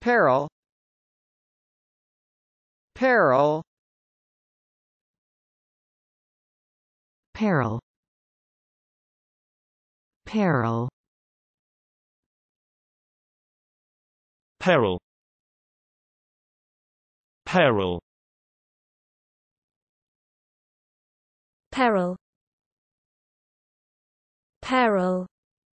peril. Peril. Peril. Peril. Peril. Peril. Peril. Peril.